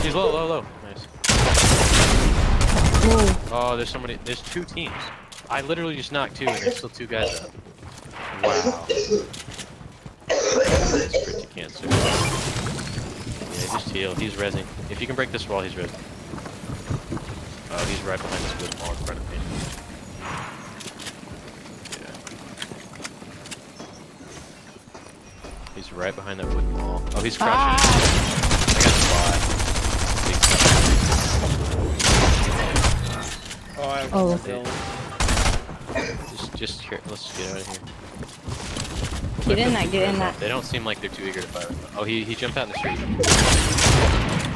He's low, low, low. Nice. Oh, there's somebody. There's two teams. I literally just knocked two, and there's still two guys up. Wow. That's crazy cancer. Yeah, just heal. He's resing. If you can break this wall, he's resing. Oh, he's right behind this wood wall in front of me. He's right behind that wooden wall. Oh, he's crouching. Ah. I got spot. Oh, I have Oh. Bill. Just, just here. Let's get out of here. Get in that, get in that. They don't seem like they're too eager to fight. Oh, he he jumped out in the street.